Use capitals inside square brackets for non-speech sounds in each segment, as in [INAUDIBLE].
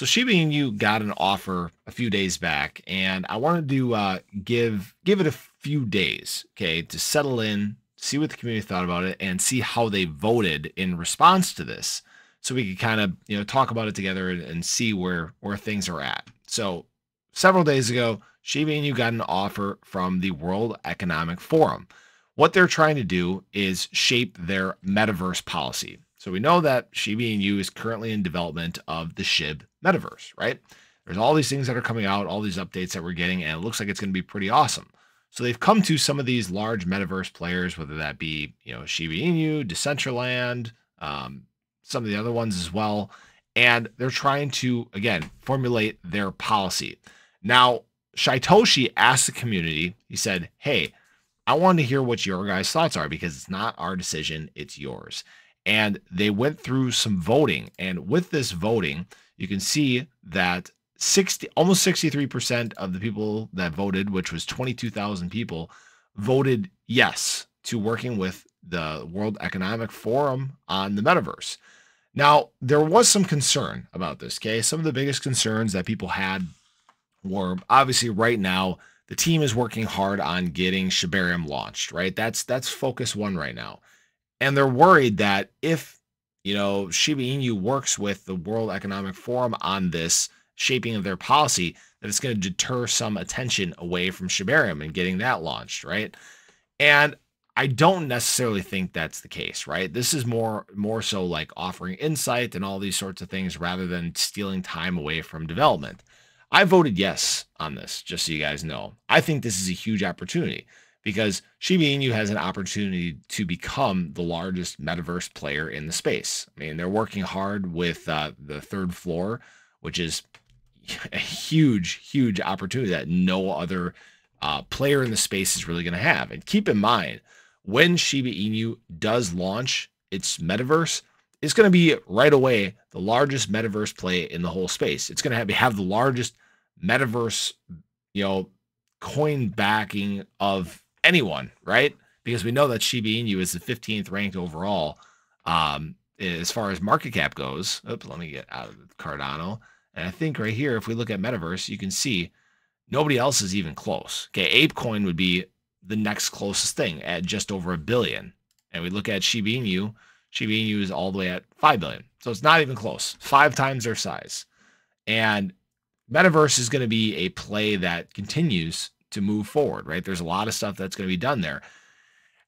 So Shiba Inu got an offer a few days back, and I wanted to uh, give give it a few days, okay, to settle in, see what the community thought about it, and see how they voted in response to this, so we could kind of you know talk about it together and, and see where where things are at. So several days ago, Shiba Inu got an offer from the World Economic Forum. What they're trying to do is shape their metaverse policy. So we know that Shiba Inu is currently in development of the SHIB metaverse, right? There's all these things that are coming out, all these updates that we're getting, and it looks like it's going to be pretty awesome. So they've come to some of these large metaverse players, whether that be you know Shiba Inu, Decentraland, um, some of the other ones as well, and they're trying to again formulate their policy. Now, Shytoshi asked the community. He said, "Hey, I want to hear what your guys' thoughts are because it's not our decision, it's yours." And they went through some voting, and with this voting, you can see that 60 almost 63% of the people that voted, which was 22,000 people, voted yes to working with the World Economic Forum on the metaverse. Now, there was some concern about this, okay? Some of the biggest concerns that people had were obviously right now the team is working hard on getting Shibarium launched, right? That's that's focus 1 right now. And they're worried that if you know, Shiba Inu works with the World Economic Forum on this shaping of their policy, that it's going to deter some attention away from Shibarium and getting that launched, right? And I don't necessarily think that's the case, right? This is more more so like offering insight and all these sorts of things rather than stealing time away from development. I voted yes on this, just so you guys know. I think this is a huge opportunity because Shiba Inu has an opportunity to become the largest metaverse player in the space. I mean, they're working hard with uh, the third floor, which is [LAUGHS] a huge, huge opportunity that no other uh, player in the space is really going to have. And keep in mind, when Shiba Inu does launch its metaverse, it's going to be right away the largest metaverse play in the whole space. It's going to have, have the largest metaverse, you know, coin backing of anyone, right? Because we know that Shiba Inu is the 15th ranked overall um, as far as market cap goes. Oops, let me get out of Cardano. And I think right here, if we look at Metaverse, you can see nobody else is even close. Okay, ApeCoin would be the next closest thing at just over a billion. And we look at Shiba Inu, Shiba Inu is all the way at 5 billion. So it's not even close, five times their size. And Metaverse is going to be a play that continues to move forward, right? There's a lot of stuff that's going to be done there.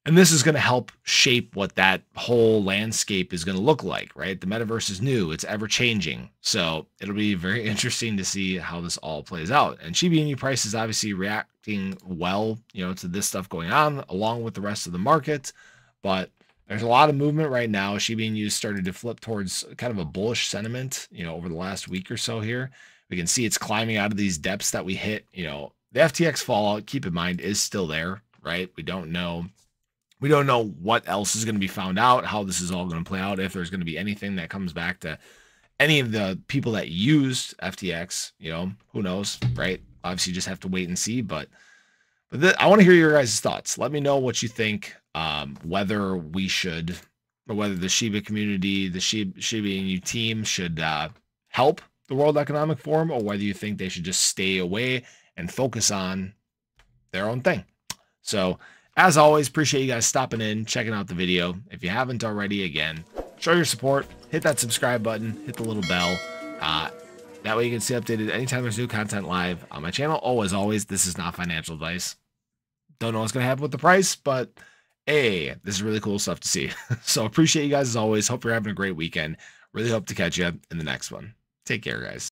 And this is going to help shape what that whole landscape is going to look like, right? The metaverse is new, it's ever changing. So it'll be very [LAUGHS] interesting to see how this all plays out. And Shiba Inu price is obviously reacting well, you know, to this stuff going on along with the rest of the market. But there's a lot of movement right now. Shiba Inu started to flip towards kind of a bullish sentiment, you know, over the last week or so here. We can see it's climbing out of these depths that we hit, you know, the FTX fallout, keep in mind, is still there, right? We don't know. We don't know what else is going to be found out, how this is all going to play out, if there's going to be anything that comes back to any of the people that used FTX. You know, who knows, right? Obviously, you just have to wait and see. But, but th- I want to hear your guys' thoughts. Let me know what you think. Um, whether we should, or whether the Shiba community, the Shiba, Shiba Inu team should uh, help the World Economic Forum, or whether you think they should just stay away and focus on their own thing. So, as always, appreciate you guys stopping in, checking out the video. If you haven't already, again, show your support, hit that subscribe button, hit the little bell. Uh, that way you can stay updated anytime there's new content live on my channel. Oh, as always, this is not financial advice. Don't know what's going to happen with the price, but hey, this is really cool stuff to see. [LAUGHS] so appreciate you guys as always. Hope you're having a great weekend. Really hope to catch you in the next one. Take care, guys.